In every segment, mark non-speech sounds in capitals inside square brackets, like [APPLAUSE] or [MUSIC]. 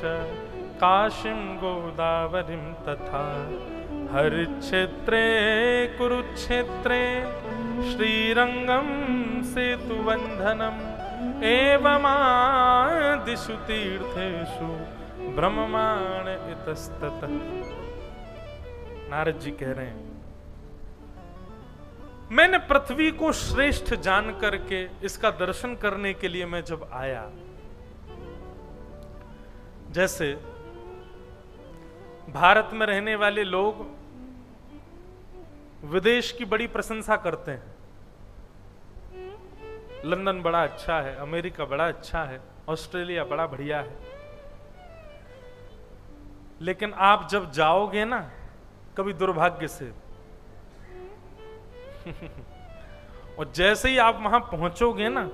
च। काशीं गोदावरीं तथा हरिक्षेत्रे, कुरुक्षेत्रे, श्रीरङ्गं सेतुबन्धनम् एवमादिषु तीर्थेषु ब्रह्माण इतस्तत। नारद जी कह रहे हैं, मैंने पृथ्वी को श्रेष्ठ जान करके इसका दर्शन करने के लिए मैं जब आया जैसे भारत में रहने वाले लोग विदेश की बड़ी प्रशंसा करते हैं। लंदन बड़ा अच्छा है, अमेरिका बड़ा अच्छा है, ऑस्ट्रेलिया बड़ा बढ़िया है। लेकिन आप जब जाओगे ना, कभी दुर्भाग्य से। [LAUGHS] और जैसे ही आप वहाँ पहुंचोगे ना,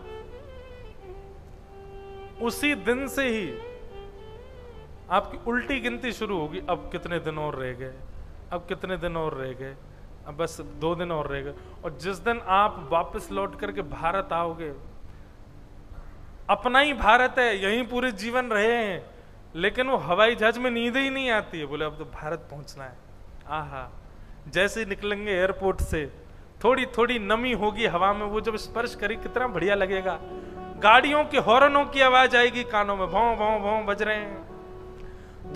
उसी दिन से ही आपकी उल्टी गिनती शुरू होगी, अब कितने दिन और रह गए? अब कितने दिन और रह गए? अब बस दो दिन और रह गए। और जिस दिन आप वापस लौट करके भारत आओगे, अपना ही भारत है, यहीं पूरे जीवन रहे हैं, लेकिन वो हवाई जहाज़ में नींद ही नहीं आती है। बोले, अब तो भारत पहुँचना है। आहा, जैसे निकलेंगे एयरपोर्ट से थोड़ी थोड़ी नमी होगी हवा में, वो जब स्पर्श करी कितना बढ़िया लगेगा। गाड़ियों के हॉर्नों की आवाज़ आएगी कानों में, भों भों भों बज रहे हैं।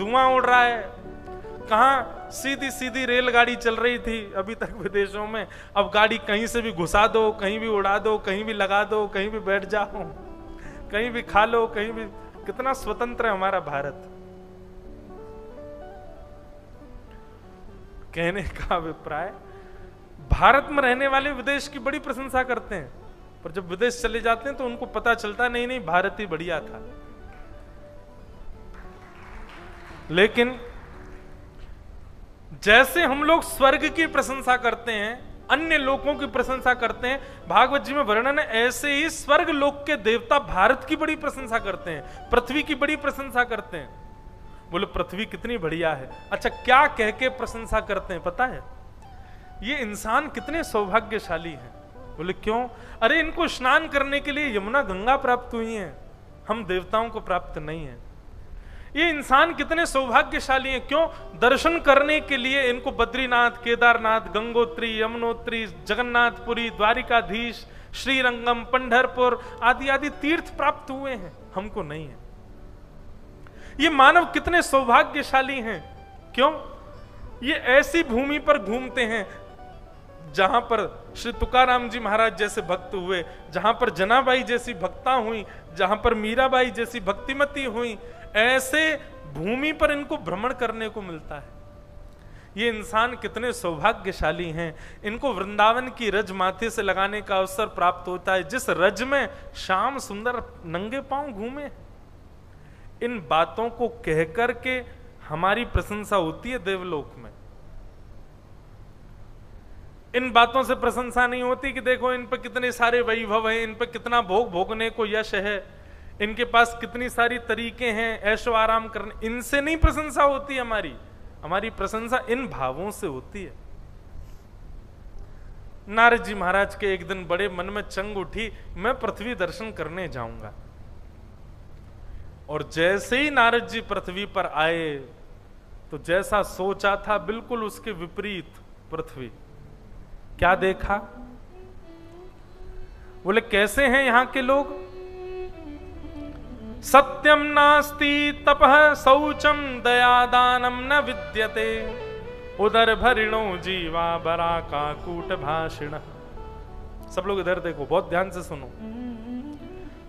धुआँ उड़ रहा है। कहा सीधी सीधी रेलगाड़ी चल रही थी अभी तक विदेशों में। अब गाड़ी कहीं से भी घुसा दो, कहीं भी उड़ा दो, कहीं भी लगा दो, कहीं भी बैठ जाओ, कहीं भी खा लो, कहीं भी। कितना स्वतंत्र है हमारा भारत। कहने का अभिप्राय, भारत में रहने वाले विदेश की बड़ी प्रशंसा करते हैं। पर जब विदेश चले जाते हैं तो उनको पता चलता, नहीं नहीं, भारत ही बढ़िया था। लेकिन जैसे हम लोग स्वर्ग की प्रशंसा करते हैं, अन्य लोगों की प्रशंसा करते हैं, भागवत जी में वर्णन है, ऐसे ही स्वर्ग लोक के देवता भारत की बड़ी प्रशंसा करते हैं, पृथ्वी की बड़ी प्रशंसा करते हैं। बोले, पृथ्वी कितनी बढ़िया है। अच्छा क्या कह के प्रशंसा करते हैं, पता है? ये इंसान कितने सौभाग्यशाली हैं। बोले, क्यों? अरे, इनको स्नान करने के लिए यमुना गंगा प्राप्त हुई है। हम देवताओं को प्राप्त नहीं है। ये इंसान कितने सौभाग्यशाली हैं। क्यों? दर्शन करने के लिए इनको बद्रीनाथ, केदारनाथ, गंगोत्री, यमुनोत्री, जगन्नाथपुरी, द्वारिकाधीश, श्रीरंगम, पंढरपुर आदि आदि तीर्थ प्राप्त हुए हैं। हमको नहीं है। ये मानव कितने सौभाग्यशाली हैं। क्यों? ये ऐसी भूमि पर घूमते हैं जहाँ पर श्री तुकाराम जी महाराज जैसे भक्त हुए, जहाँ पर जनाबाई जैसी भक्ता हुई, जहाँ पर मीराबाई जैसी भक्तिमती हुई ऐसे भूमि पर इनको भ्रमण करने को मिलता है। ये इंसान कितने सौभाग्यशाली हैं। इनको वृंदावन की रज माथे से लगाने का अवसर प्राप्त होता है। जिस रज में शाम सुंदर नंगे पाँव घूमे, इन बातों को कह करके हमारी प्रशंसा होती है देवलोक में। इन बातों से प्रशंसा नहीं होती कि देखो इन पर कितने सारे वैभव हैं, इन पर कितना भोग भोगने को यश है। इनके पास कितनी सारी तरीके हैं ऐशो आराम करने। इनसे नहीं प्रशंसा होती हमारी। हमारी प्रशंसा इन भावों से होती है। नारद जी महाराज के एक दिन बड़े मन में चंग उठी, मैं पृथ्वी दर्शन करने जाऊँगा। और जैसे ही नारद जी पृथ्वी पर आए तो जैसा सोचा था, बिल्कुल उसके विपरीत पृथ्वी। क्या देखा? बोले, कैसे हैं यहाँ के लोग? सत्यम नास्ति तपह शौचम दयादानम न विद्यते। उदर भरिणो जीवा बरा का कूट भाषिण सब लोग इधर देखो, बहुत ध्यान से सुनो।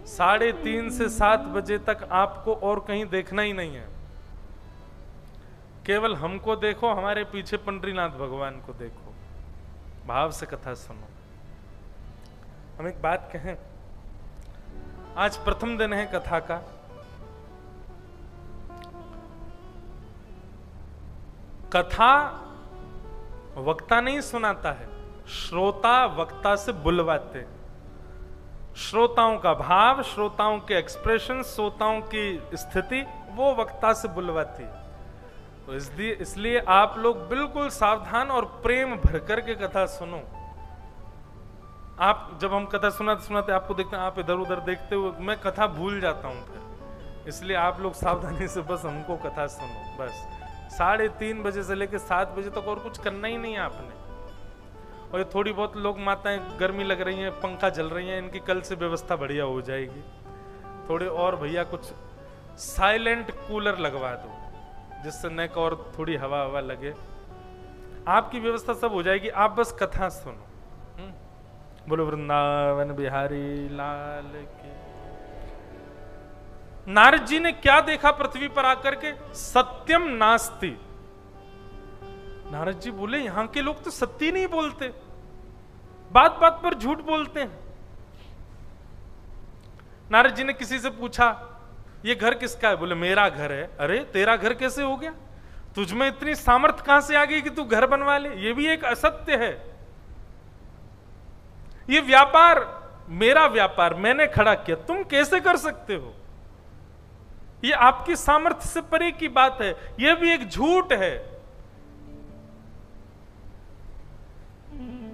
साढ़े तीन से सात बजे तक आपको और कहीं देखना ही नहीं है। केवल हमको देखो, हमारे पीछे पंडरीनाथ भगवान को देखो। भाव से कथा सुनो। हम एक बात कहें आज प्रथम दिन है कथा का। कथा वक्ता नहीं सुनाता है, श्रोता वक्ता से बुलवाते श्रोताओं का भाव, श्रोताओं के एक्सप्रेशन श्रोताओं की स्थिति, वो वक्ता से बुलवाती तो इसलिए आप लोग बिल्कुल सावधान और प्रेम भर कर के कथा सुनो। आप जब हम कथा सुनाते सुनाते आपको देखते हैं, आप इधर उधर देखते हुए, मैं कथा भूल जाता हूँ फिर। इसलिए आप लोग सावधानी से बस हमको कथा सुनो, बस। साढ़े तीन बजे से लेकर सात बजे तक और कुछ करना ही नहीं है आपने। और ये थोड़ी बहुत लोग माताएँ गर्मी लग रही हैं, पंखा जल रही हैं, इनकी कल से व्यवस्था बढ़िया हो जाएगी। थोड़े और भैया कुछ साइलेंट कूलर लगवा दो, जिससे नेक और थोड़ी हवा हवा लगे। आपकी व्यवस्था सब हो जाएगी, आप बस कथा सुनो? बोलो, वृंदावन, बिहारी, लाल की। नारद जी ने क्या देखा पृथ्वी पर आकर के? सत्यम नास्ति। नारद जी बोले, यहाँ के लोग तो सत्य नहीं बोलते। बात बात पर झूठ बोलते हैं। नारद जी ने किसी से पूछा, ये घर किसका है? बोले, मेरा घर है। अरे, तेरा घर कैसे हो गया? तुझमें इतनी सामर्थ्य कहाँ से आ गई कि तू घर बनवा ले? ये भी एक असत्य है। ये व्यापार, मेरा व्यापार, मैंने खड़ा किया, तुम कैसे कर सकते हो? ये आपकी सामर्थ्य से परे की बात है यह भी एक झूठ है।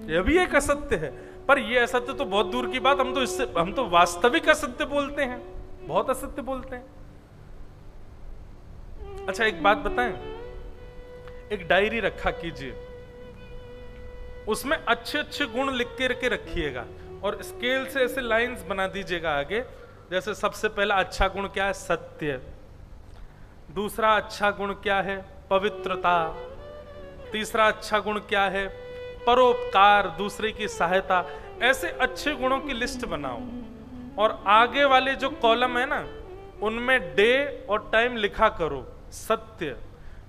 यह भी एक असत्य है, पर यह असत्य तो बहुत दूर की बात, हम तो इससे, हम तो वास्तविक असत्य बोलते हैं, बहुत असत्य बोलते हैं। अच्छा एक बात बताएँ, एक डायरी रखा कीजिए। उसमें अच्छे अच्छे गुण लिख के रखे रखिएगा। और स्केल से ऐसे लाइंस बना दीजिएगा आगे। जैसे सबसे पहला अच्छा गुण क्या है? सत्य। दूसरा अच्छा गुण क्या है? पवित्रता। तीसरा अच्छा गुण क्या है? परोपकार, दूसरे की सहायता। ऐसे अच्छे गुणों की लिस्ट बनाओ। और आगे वाले जो कॉलम है ना, उनमें डे और टाइम लिखा करो। सत्य।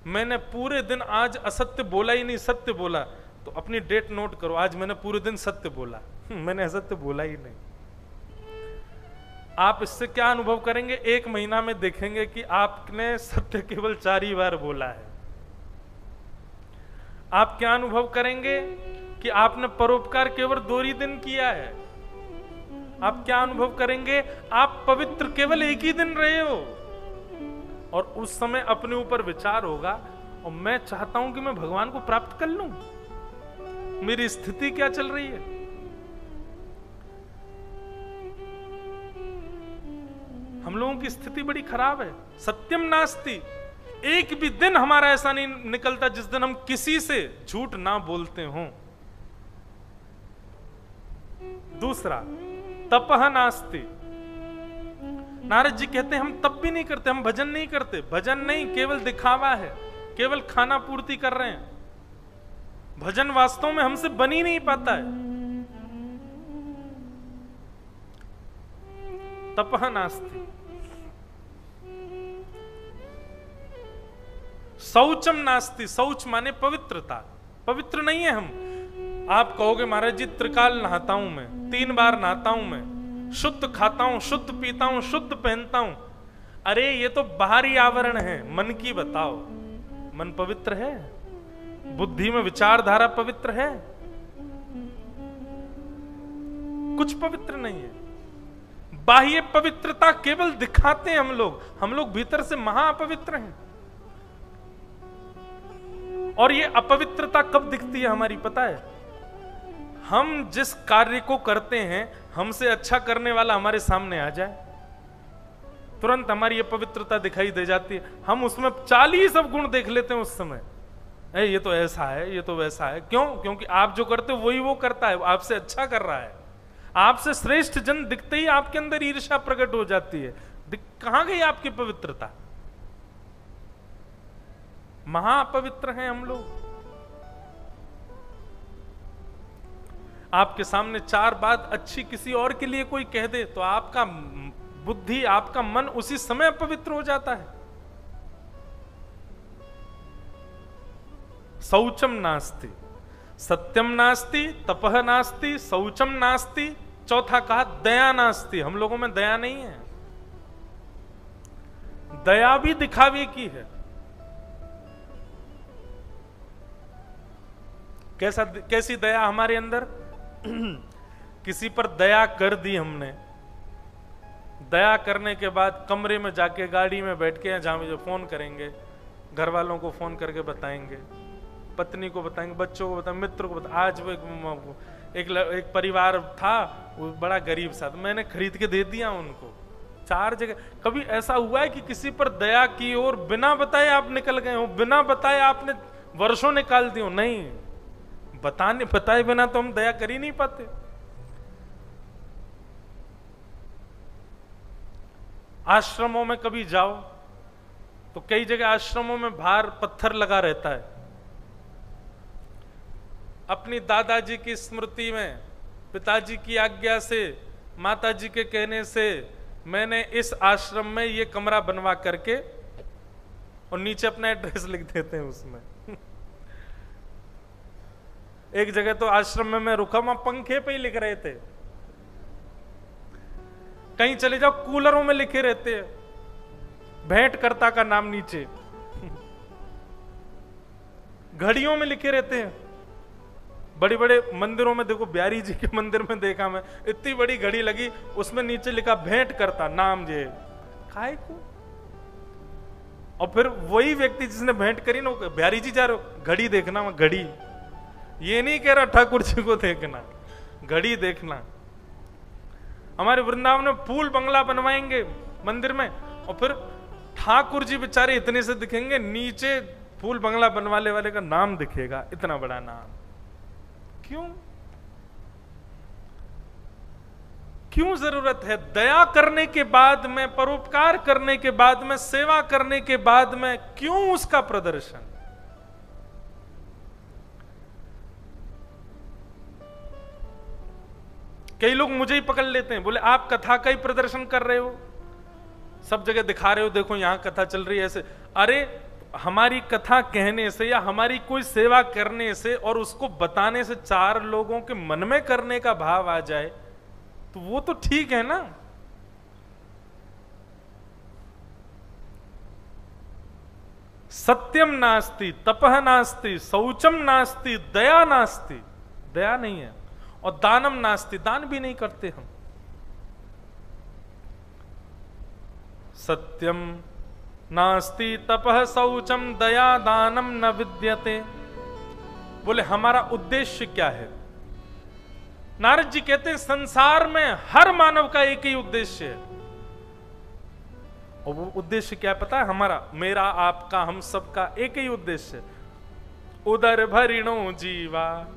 मैंने पूरे दिन आज असत्य बोला ही नहीं, सत्य बोला। तो अपनी डेट नोट करो। आज मैंने पूरे दिन सत्य बोला। मैंने असत्य बोला ही नहीं। आप इससे क्या अनुभव करेंगे? एक महीना में देखेंगे कि आपने सत्य केवल चार ही बार बोला है। आप क्या अनुभव करेंगे कि आपने परोपकार केवल दो ही दिन किया है? आप क्या अनुभव करेंगे? आप पवित्र केवल एक ही दिन रहे हो। और उस समय अपने ऊपर विचार होगा, और मैं चाहता हूँ कि मैं भगवान को प्राप्त कर लूँ। मेरी स्थिति क्या चल रही है? हम लोगों की स्थिति बड़ी खराब है। सत्यम नास्ति। एक भी दिन हमारा ऐसा नहीं निकलता जिस दिन हम किसी से झूठ ना बोलते हों। दूसरा तपह नास्ति। नारद जी कहते हैं, हम तप भी नहीं करते, हम भजन नहीं करते। भजन नहीं, केवल दिखावा है, केवल खाना पूर्ति कर रहे हैं। भजन वास्तव में हमसे बन ही नहीं पाता है। तपह नास्ति शौचम नास्ति, शौच माने पवित्रता। पवित्र नहीं है हम। आप कहोगे, महाराज जी, त्रिकाल नहाता हूँ मैं, तीन बार नहाता हूँ मैं। शुद्ध खाता हूँ, शुद्ध पीता हूँ, शुद्ध पहनता हूँ। अरे, ये तो बाहरी आवरण है। मन की बताओ। मन पवित्र है? बुद्धि में विचारधारा पवित्र है? कुछ पवित्र नहीं है। बाह्य पवित्रता केवल दिखाते हैं हम लोग। हम लोग भीतर से महाअपवित्र हैं। और ये अपवित्रता कब दिखती है हमारी, पता है? हम जिस कार्य को करते हैं, हमसे अच्छा करने वाला हमारे सामने आ जाए। तुरंत हमारी ये पवित्रता दिखाई दे जाती है। हम उसमें चालीस सब गुण देख लेते हैं उस समय। ए, ये तो ऐसा है ये तो वैसा है। क्यों? क्योंकि आप जो करते हो वही वो करता है आपसे अच्छा कर रहा है। आपसे श्रेष्ठ जन दिखते ही आपके अंदर ईर्षा प्रकट हो जाती है। कहाँ गई आपकी पवित्रता? महापवित्र हैं हम लोग। आपके सामने चार बात अच्छी किसी और के लिए कोई कह दे तो आपका बुद्धि आपका मन उसी समय पवित्र हो जाता है। शौचम नास्ति। सत्यम नास्ति तपह नास्ति, शौचम नास्ति, चौथा कहा दया नास्ति। हम लोगों में दया नहीं है। दया भी दिखावे की है। कैसा कैसी दया हमारे अंदर? [CLEARS THROAT] किसी पर दया कर दी हमने। दया करने के बाद कमरे में जाके, गाड़ी में बैठ के जहाँ जो फ़ोन करेंगे घर वालों को फ़ोन करके बताएँगे। पत्नी को बताएँगे बच्चों को बताएँगे मित्र को बताएँगे। आज वो एक, एक, एक परिवार था वो बड़ा गरीब सा तो मैंने खरीद के दे दिया उनको। चार जगह कभी ऐसा हुआ है कि किसी पर दया की और बिना बताए आप निकल गए हो बिना बताए आपने वर्षों निकाल दिए नहीं। बताने बताए बिना तो हम दया कर ही नहीं पाते। आश्रमों में कभी जाओ तो कई जगह आश्रमों में भार पत्थर लगा रहता है। अपनी दादाजी की स्मृति में, पिताजी की आज्ञा से, माताजी के कहने से मैंने इस आश्रम में ये कमरा बनवा करके और नीचे अपना एड्रेस लिख देते हैं उसमें। [LAUGHS] एक जगह तो आश्रम में मैं रुका, वहाँ पंखे पे ही लिख रहे थे। कहीं चले जाओ, कूलरों में लिखे रहते हैं। भेंटकर्ता का नाम नीचे। [LAUGHS] घड़ियों में लिखे रहते हैं। बड़े बड़े मंदिरों में देखो, ब्यारी जी के [LAUGHS] मंदिर में देखा मैं, इतनी बड़ी घड़ी लगी, उसमें नीचे लिखा, भेंट करता, नाम जे। काय को? और फिर वही व्यक्ति जिसने भेंट करी ना ब्यारी जी जा रहे हो, घड़ी देखना मैं, घड़ी। ये नहीं कह रहा ठाकुर जी को देखना, घड़ी देखना। हमारे वृंदावन में फूल बंगला बनवाएँगे मंदिर में, और फिर ठाकुर जी बेचारे इतने से दिखेंगे, नीचे फूल बंगला बनवाने वाले का नाम दिखेगा, इतना बड़ा नाम। क्यों? क्यों ज़रूरत है? दया करने के बाद में, परोपकार करने के बाद में, सेवा करने के बाद में क्यों उसका प्रदर्शन? कई लोग मुझे ही पकड़ लेते हैं, बोले, आप कथा का ही प्रदर्शन कर रहे हो? सब जगह दिखा रहे हो, देखो यहाँ कथा चल रही है ऐसे। अरे हमारी कथा कहने से या हमारी कोई सेवा करने से और उसको बताने से चार लोगों के मन में करने का भाव आ जाए तो वो तो ठीक है ना? सत्यम नास्ति तपह नास्ति, शौचम नास्ति, दया नास्ति। दया नहीं है। और दानम नास्ति, दान भी नहीं करते हम। सत्यम नास्ति तपह शौचम दया दानम न विद्यते। बोले, हमारा उद्देश्य क्या है? नारद जी कहते संसार में हर मानव का एक ही उद्देश्य है। और वो उद्देश्य क्या पता है? हमारा, मेरा, आपका, हम सबका एक ही उद्देश्य उदर भरिणो जीवा,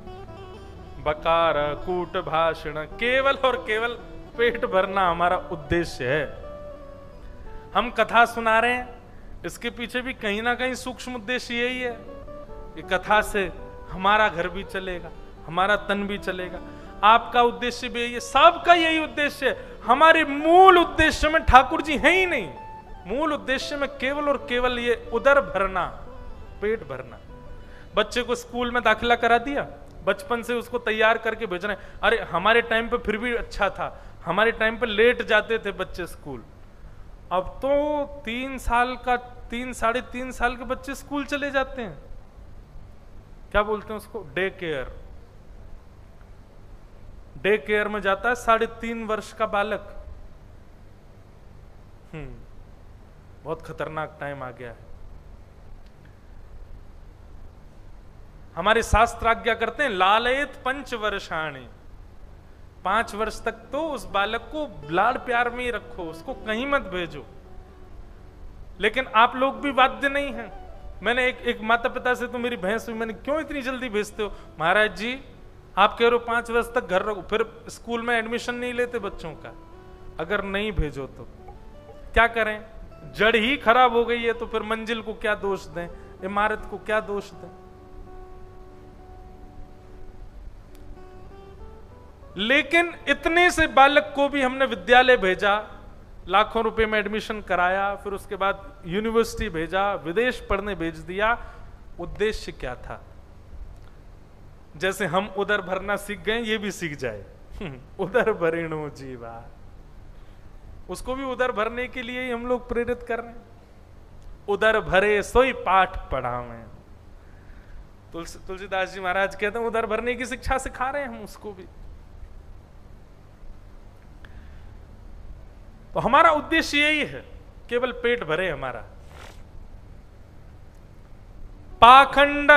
बकार, कूट, भाषण, केवल और केवल पेट भरना हमारा उद्देश्य है। हम कथा सुना रहे हैं इसके पीछे भी कहीं ना कहीं सूक्ष्म उद्देश्य यही है कि कथा से हमारा घर भी चलेगा, हमारा तन भी चलेगा। आपका उद्देश्य भी यही है, सबका यही उद्देश्य है। हमारे मूल उद्देश्य में ठाकुर जी है ही नहीं। मूल उद्देश्य में केवल और केवल ये उदर भरना, पेट भरना। बच्चे को स्कूल में दाखिला करा दिया, बचपन से उसको तैयार करके भेज रहे अरे, हमारे टाइम पे फिर भी अच्छा था। हमारे टाइम पे लेट जाते थे बच्चे स्कूल। अब तो तीन साल का, तीन, साढ़े तीन साल के बच्चे स्कूल चले जाते हैं। क्या बोलते हैं उसको? Day care. डे केयर में जाता है साढ़े तीन वर्ष का बालक। हम्म बहुत खतरनाक टाइम आ गया है। हमारे शास्त्र आज्ञा करते हैं, लालयत पंच वर्षाणी पाँच वर्ष तक तो उस बालक को लाड़ प्यार में ही रखो, उसको कहीं मत भेजो। लेकिन आप लोग भी बाध्य नहीं हैं। मैंने एक एक माता पिता से तो मेरी भैंस हुई, मैंने क्यों इतनी जल्दी भेजते हो? महाराज जी, आप कह रहे हो पाँच वर्ष तक घर रखो फिर स्कूल में एडमिशन नहीं लेते बच्चों का। अगर नहीं भेजो तो। क्या करें? जड़ ही खराब हो गई है तो फिर मंजिल को क्या दोष दें? इमारत को क्या दोष दें? लेकिन इतने से बालक को भी हमने विद्यालय भेजा, लाखों रुपए में एडमिशन कराया, फिर उसके बाद यूनिवर्सिटी भेजा, विदेश पढ़ने भेज दिया। उद्देश्य क्या था? जैसे हम उधर भरना सीख गए, ये भी सीख जाए। उधर भरेणो जीवा। उसको भी उधर भरने के लिए ही हम लोग प्रेरित कर रहे हैं। उधर भरे सोई पाठ पढ़ावे। तुलसी तुलसीदास जी महाराज कहते हैं, उधर भरने की शिक्षा सिखा रहे हैं हम, उसको भी। तो हमारा उद्देश्य यही है, केवल पेट भरे हमारा। पाखंड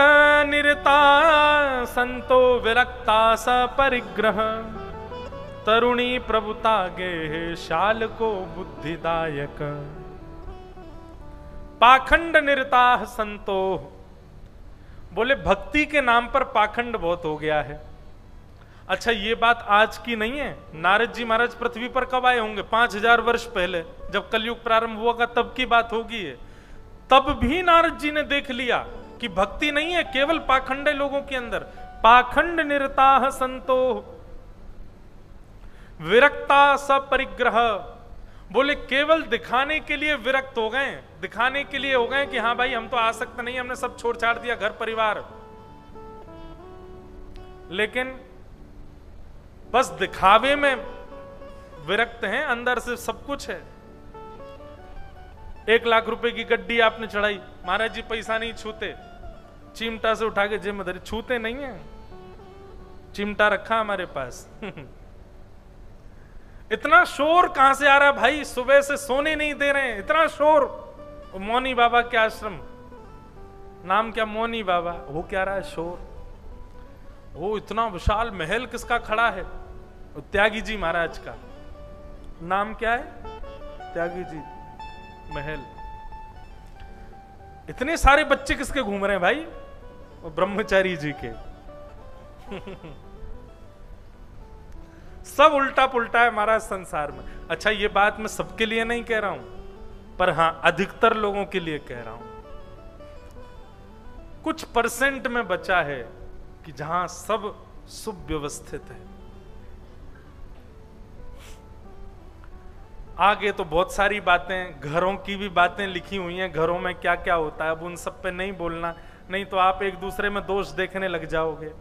निरता, संतो विरक्ता स परिग्रह, तरुणी प्रभुता गे शाल को बुद्धिदायक। पाखंड निरताह संतो, बोले भक्ति के नाम पर पाखंड बहुत हो गया है। अच्छा ये बात आज की नहीं है। नारद जी महाराज पृथ्वी पर कब आए होंगे? पाँच हज़ार वर्ष पहले, जब कलयुग प्रारंभ हुआ तब की बात होगी है तब भी नारद जी ने देख लिया कि भक्ति नहीं है केवल पाखंडे लोगों के अंदर। पाखंड निरता संतो। विरक्ता सपरिग्रह बोले, केवल दिखाने के लिए विरक्त हो गए दिखाने के लिए हो गए कि हाँ भाई, हम तो आ सकते नहीं, हमने सब छोड़ छाड़ दिया, घर परिवार। लेकिन बस दिखावे में विरक्त हैं, अंदर से सब कुछ है। एक लाख रुपए की गड्डी आपने चढ़ाई, महाराज जी पैसा नहीं छूते। चिमटा से उठा के जेब में छूते नहीं है। चिमटा रखा हमारे पास। [LAUGHS] इतना शोर कहाँ से आ रहा भाई? सुबह से सोने नहीं दे रहे हैं। इतना शोर। मोनी बाबा के आश्रम। नाम क्या मोनी बाबा? वो क्या रहा है शोर? वो इतना विशाल महल किसका खड़ा है? त्यागी जी महाराज का। नाम क्या है? त्यागी जी, महल। इतने सारे बच्चे किसके घूम रहे हैं भाई? वो ब्रह्मचारी जी के। सब उल्टा पुल्टा है महाराज संसार में। अच्छा ये बात मैं सबके लिए नहीं कह रहा हूँ, पर हाँ, अधिकतर लोगों के लिए कह रहा हूँ। कुछ परसेंट में बचा है कि जहाँ सब सुव्यवस्थित है। आगे तो बहुत सारी बातें, घरों की भी बातें लिखी हुई हैं, घरों में क्या क्या होता है, अब उन सब पे नहीं बोलना, नहीं तो आप एक दूसरे में दोष देखने लग जाओगे।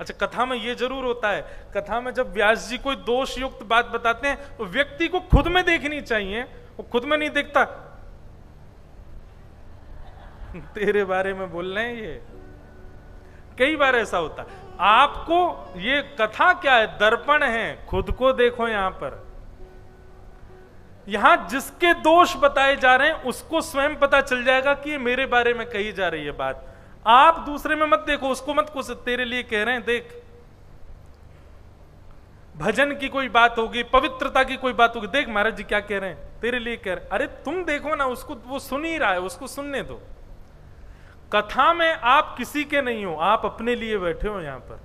अच्छा कथा में ये ज़रूर होता है, कथा में जब व्यास जी कोई दोष युक्त बात बताते हैं तो व्यक्ति को खुद में देखनी चाहिए, वो खुद में नहीं देखता। तेरे बारे में बोल रहे हैं ये? कई बार ऐसा होता, आपको ये कथा क्या है, दर्पण है, खुद को देखो यहाँ पर। यहाँ जिसके दोष बताए जा रहे हैं, उसको स्वयं पता चल जाएगा कि मेरे बारे में कही जा रही है बात। आप दूसरे में मत देखो, उसको मत कुछ तेरे लिए कह रहे हैं, देख। भजन की कोई बात होगी, पवित्रता की कोई बात होगी, देख महाराज जी क्या कह रहे हैं, तेरे लिए कह रहे अरे तुम देखो ना, उसको वो सुन ही रहा है, उसको सुनने दो। कथा में आप किसी के नहीं हो, आप अपने लिए बैठे हो यहाँ पर।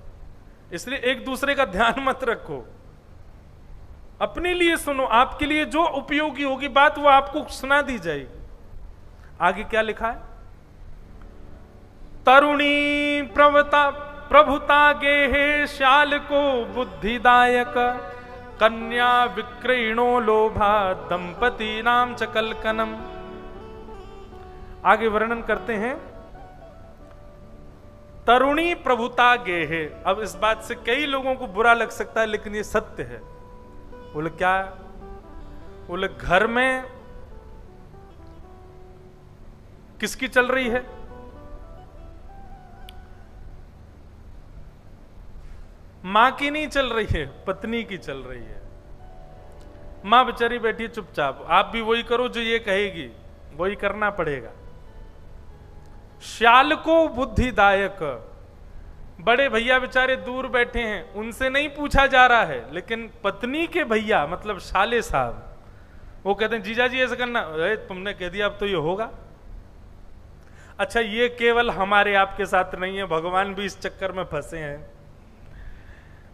इसलिए एक दूसरे का ध्यान मत रखो। अपने लिए सुनो, आपके लिए जो उपयोगी होगी बात वो आपको सुना दी जाएगी। आगे क्या लिखा है? तरुणी प्रभुता प्रभुता गेहे शाल को बुद्धिदायक, कन्या विक्रयणो लोभा दंपति नाम चकलकनम आगे वर्णन करते हैं। तरुणी प्रभुता गेहे। अब इस बात से कई लोगों को बुरा लग सकता है, लेकिन ये सत्य है। बोले, क्या? बोले, घर में किसकी चल रही है? माँ की नहीं चल रही है, पत्नी की चल रही है। माँ बेचारी बैठी चुपचाप। आप भी वही करो जो ये कहेगी, वही करना पड़ेगा। श्याल को बुद्धिदायक बड़े भैया बेचारे दूर बैठे हैं, उनसे नहीं पूछा जा रहा है, लेकिन पत्नी के भैया मतलब शाले साहब, वो कहते हैं, जीजा जी, ऐसा करना। अरे, तुमने कह दिया, अब तो ये होगा। अच्छा ये केवल हमारे आपके साथ नहीं है, भगवान भी इस चक्कर में फंसे हैं।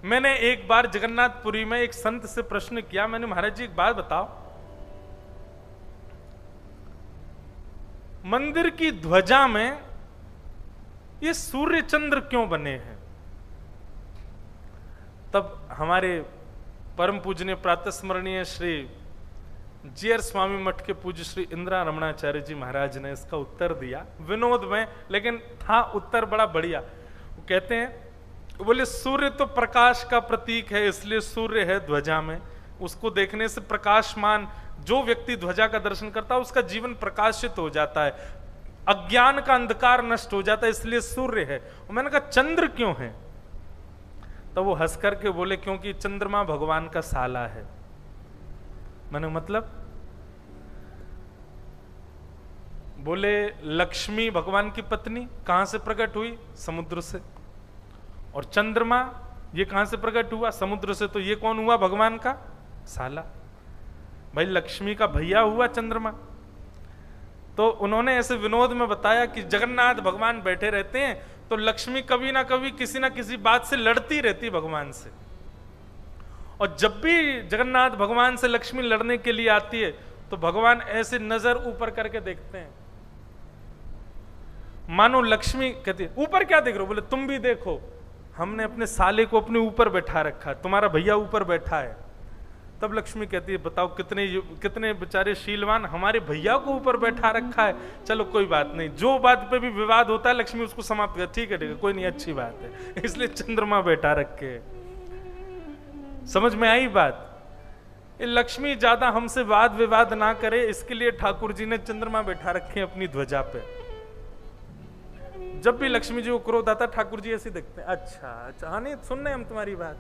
मैंने एक बार जगन्नाथपुरी में एक संत से प्रश्न किया, मैंने, महाराज जी, एक बात बताओ। मंदिर की ध्वजा में ये सूर्य चंद्र क्यों बने हैं? तब हमारे परम पूजनीय प्रातः स्मरणीय श्री जीयर स्वामी मठ के पूज्य श्री इंदिरा रमणाचार्य जी महाराज ने इसका उत्तर दिया। विनोद में, लेकिन था उत्तर बड़ा बढ़िया। वो कहते हैं बोले, सूर्य तो प्रकाश का प्रतीक है, इसलिए सूर्य है ध्वजा में। उसको देखने से प्रकाशमान जो व्यक्ति ध्वजा का दर्शन करता है, उसका जीवन प्रकाशित हो जाता है। अज्ञान का अंधकार नष्ट हो जाता है, इसलिए सूर्य है। और मैंने कहा, चंद्र क्यों है? तो वो हंस करके बोले, क्योंकि चंद्रमा भगवान का साला है। मैंने मतलब? बोले, लक्ष्मी भगवान की पत्नी कहाँ से प्रकट हुई? समुद्र से। और चंद्रमा, ये कहाँ से प्रकट हुआ? समुद्र से। तो ये कौन हुआ भगवान का? साला। भाई, लक्ष्मी का भैया हुआ चंद्रमा। तो उन्होंने ऐसे विनोद में बताया कि जगन्नाथ भगवान बैठे रहते हैं तो लक्ष्मी कभी ना कभी किसी ना किसी बात से लड़ती रहती भगवान से। और जब भी जगन्नाथ भगवान से लक्ष्मी लड़ने के लिए आती है तो भगवान ऐसे नज़र ऊपर करके देखते हैं। मानो लक्ष्मी कहती है, ऊपर क्या देख रहे हो? बोले, तुम भी देखो, हमने अपने साले को अपने ऊपर बैठा रखा तुम्हारा भैया ऊपर बैठा है। तब लक्ष्मी कहती है, बताओ कितने कितने बेचारे शीलवान हमारे भैया को ऊपर बैठा रखा है? चलो, कोई बात नहीं। जो बात पे भी विवाद होता है, लक्ष्मी उसको समाप्त कर, ठीक है ठीक है, कोई नहीं, अच्छी बात है। [LAUGHS] इसलिए चंद्रमा बैठा रखे समझ में आई बात? लक्ष्मी ज़्यादा हमसे वाद विवाद ना करे, इसके लिए ठाकुर जी ने चंद्रमा बैठा रखे अपनी ध्वजा पे। जब भी लक्ष्मी जी को क्रोध आता, ठाकुर जी ऐसे देखते हैं। अच्छा अच्छा हाँ नहीं सुन रहे हम तुम्हारी बात।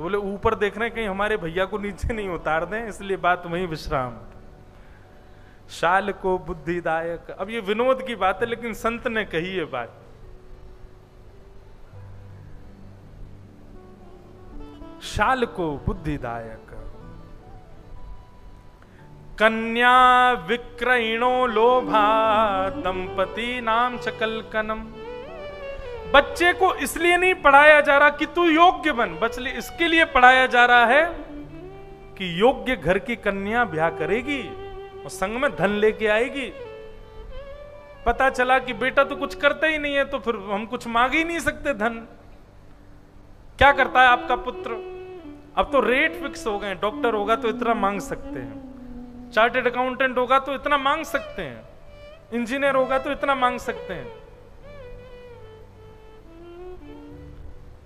तो बोले, ऊपर देख रहे हैं, कहीं हमारे भैया को नीचे नहीं उतार दें, इसलिए बात वही विश्राम। शाल को बुद्धिदायक, अब ये विनोद की बात है, लेकिन संत ने कही ये बात। शाल को बुद्धिदायक। कन्या विक्रयणो लोभा, दंपति नाम चकलकनम। बच्चे को इसलिए नहीं पढ़ाया जा रहा कि तू योग्य बन। बचले इसके लिए पढ़ाया जा रहा है कि योग्य घर की कन्या ब्याह करेगी और संग में धन लेके आएगी। पता चला कि बेटा तो कुछ करता ही नहीं है तो फिर हम कुछ मांग ही नहीं सकते धन। क्या करता है आपका पुत्र? अब तो रेट फिक्स हो गए डॉक्टर होगा तो इतना मांग सकते हैं। चार्टेड अकाउंटेंट होगा तो इतना मांग सकते हैं। इंजीनियर होगा तो इतना मांग सकते हैं।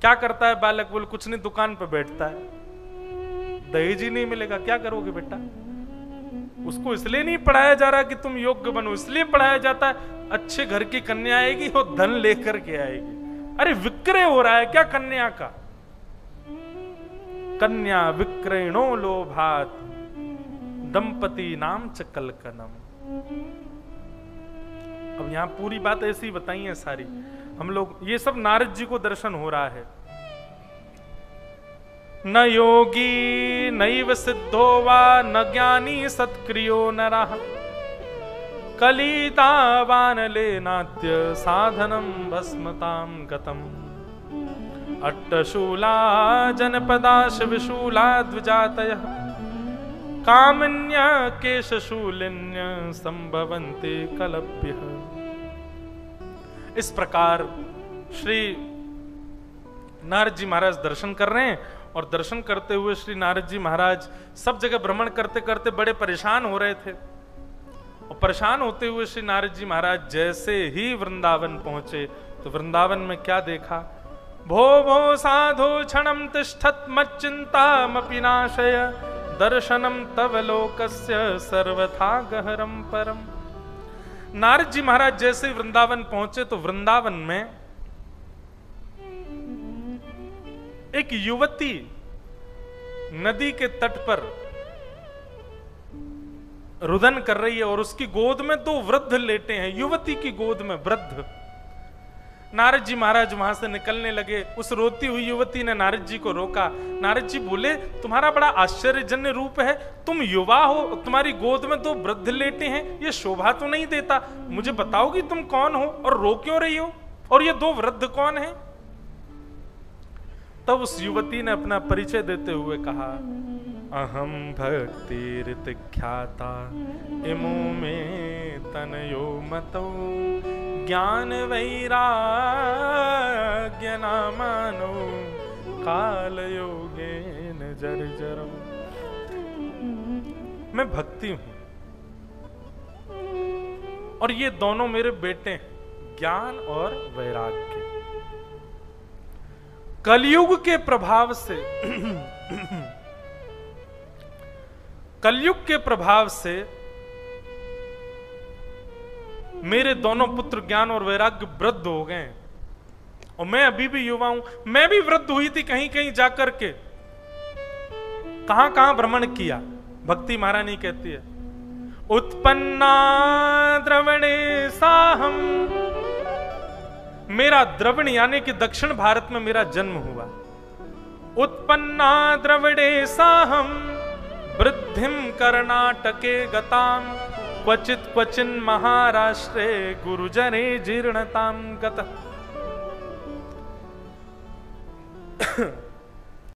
क्या करता है बालक? बोल, कुछ नहीं, दुकान पर बैठता है। दहेज ही नहीं मिलेगा, क्या करोगे बेटा? उसको इसलिए नहीं पढ़ाया जा रहा कि तुम योग्य बनो, इसलिए पढ़ाया जाता है, अच्छे घर की कन्या आएगी और धन लेकर के आएगी। अरे विक्रय हो रहा है क्या कन्या का? कन्या विक्रयणो लोभात, दंपति नाम च कलकनम। अब यहाँ पूरी बात ऐसी बताई है सारी। हम लोग, ये सब नारद जी को दर्शन हो रहा है। न योगी, नैव सिद्धो वा, न ज्ञानी सत्क्रियो न रहा ले नाट्य साधनम भस्मताम गतम। अट्टशूला जनपदाश विशूला द्विजातय। कामन्य केशशूलिन्य संभवंते कलभ्य इस प्रकार श्री नारद जी महाराज दर्शन कर रहे हैं और दर्शन करते हुए श्री नारद जी महाराज सब जगह भ्रमण करते करते बड़े परेशान हो रहे थे। और परेशान होते हुए श्री नारद जी महाराज जैसे ही वृंदावन पहुँचे तो वृंदावन में क्या देखा? भो भो साधो क्षणम तिष्ठत मच्चिंता मपिनाशय दर्शनम तव लोकस्य सर्वथा गहरम परम। नारद जी महाराज जैसे वृंदावन पहुँचे तो वृंदावन में एक युवती नदी के तट पर रुदन कर रही है और उसकी गोद में दो वृद्ध लेटे हैं। युवती की गोद में वृद्ध। नारद जी महाराज वहाँ से निकलने लगे। उस रोती हुई युवती ने नारद जी को रोका। नारद जी बोले, तुम्हारा बड़ा आश्चर्यजन्य रूप है। तुम युवा हो, तुम्हारी गोद में दो वृद्ध लेटे हैं। ये शोभा तो नहीं देता। मुझे बताओ कि तुम कौन हो और रो क्यों रही हो? और ये दो वृद्ध कौन है? तब उस युवती ने अपना परिचय देते हुए कहा अहम भक्ति ख्याता इमो में तनयो मतो ज्ञान वैराग्य नामानो काल जर जरो मैं भक्ति हूँ। और ये दोनों मेरे बेटे हैं, ज्ञान और वैराग्य। कलयुग के प्रभाव से [CLEARS THROAT] [CLEARS THROAT] कलयुग के प्रभाव से मेरे दोनों पुत्र ज्ञान और वैराग्य वृद्ध हो गए और मैं अभी भी युवा हूँ। मैं भी वृद्ध हुई थी कहीं कहीं जाकर के। कहाँ कहाँ भ्रमण किया? भक्ति महारानी कहती है, उत्पन्ना द्रवणे साहम मेरा द्रवण यानी कि दक्षिण भारत में मेरा जन्म हुआ। उत्पन्ना द्रविडे साहम वृद्धिम कर्नाटके गताम क्वचित क्वचिन महाराष्ट्रे गुरुजने जीर्णताम गत।